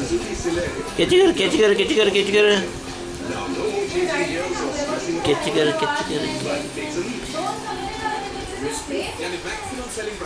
Catch कर catch कर catch कर कैच कर कैच कर कैच कर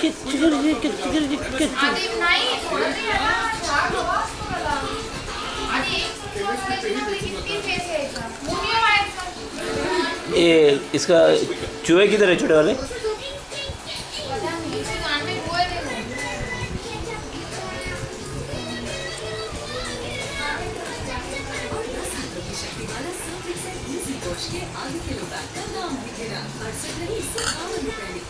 कैच कर ये कैच कर ये कैच ये इसका चूहे किधर है छोटे वाले? देसी कोच के आधे किलो बैग का दाम मिलेगा अड़सठ नहीं इससे बावन रुपए में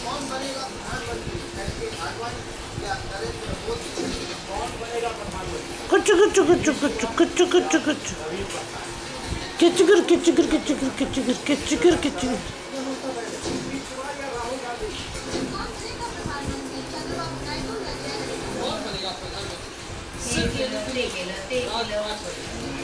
कौन बनेगा प्रधानमंत्री आडवाणी या नरेंद्र मोदी कौन बनेगा प्रधानमंत्री कुछ कुछ कुछ कुछ कुछ कुछ कुछ किचगर किचगर किचगर किचगर किचगर किचगर एक किलो दो किलो तीन किलो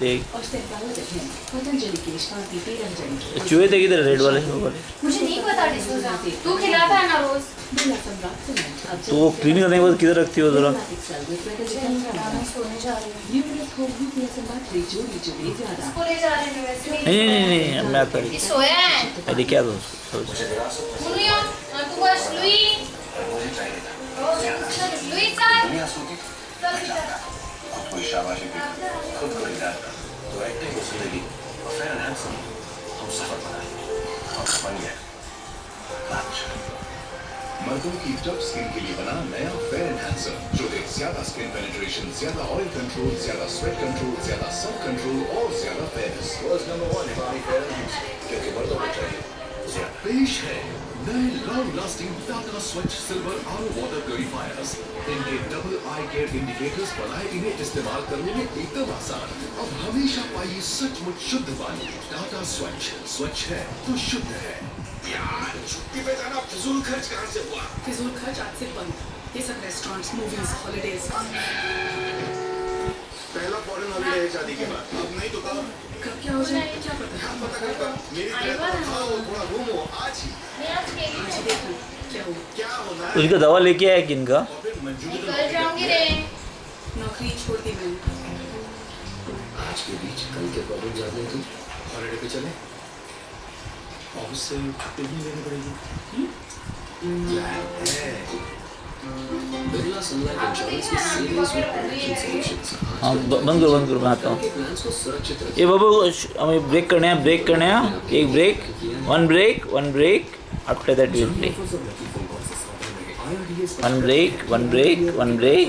देख चूहे थे किधर रेड वाले। मुझे नहीं पता तू खिलाता है ना रोज? तो क्लीन करने के बाद किधर रखती हो जरा? नहीं नहीं नहीं मैं आता अरे क्या दो लुई। शाबाशी भी खुद को इजाद कर तो एक्टिंग उसी लगी और हैंडसम हम सफ़र बनाए और बन गया मर्दों की टफ स्किन के लिए बना नया फेयर एंड जो दे ज़्यादा स्किन पेनिट्रेशन ज़्यादा ऑयल कंट्रोल ज़्यादा स्वेट कंट्रोल ज़्यादा सन कंट्रोल और ज़्यादा फेयर क्योंकि मर्दों को चाहिए पेश है नए long lasting Tata Swach silver R water purifiers इनके डबल आई केयर इंडिकेटर्स बनाए इन्हें इस्तेमाल करने में एकदम आसान। अब हमेशा पाइए सचमुच शुद्ध पानी। टाटा स्वच्छ स्वच्छ है तो शुद्ध है। यार छुट्टी पे जाना फिजूल खर्च कहाँ से हुआ? फिजूल खर्च आज से बंद। ये सब रेस्टोरेंट्स मूवीज़ हॉलीडेज पहला फॉरेन हॉलीडे है शादी के बाद। अब नहीं तो कब? कब क्या हो जाए? क्या पता क्या पता कब? मेरी तरह थोड़ा थोड़ा घूमो आज ही। मैं आज खेली आज देख। क्या हो क्या होना है? उसका दवा लेके आया किनका तो निकल जाऊँगी रे। नौकरी छोड़ दी मैंने। आज के बीच कल के प्रॉब्लम ज़्यादा है हॉलीडे पे चले। ऑफ़िस से छुट्टी नहीं लेनी पड़ेगी। प्लान है। हाँ बंद करो बंद करो, मैं आता हूँ। ये बाबू हमें ब्रेक करने हैं ब्रेक करने हैं, एक break one break one break after that one break one break one break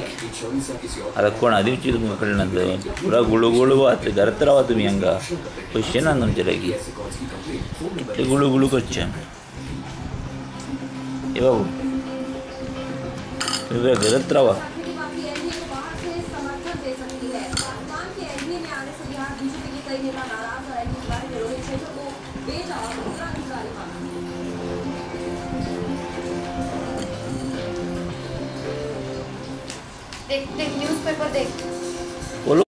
अरे कोण आधी विचार तुमकां कळना पुरा गुळू गुळू घर घरात रावा तुम्ही हांगा पयशे ना तुमचे लागीं कितले गुळू बाबू गलत रहा देख देख न्यूज़पेपर देख।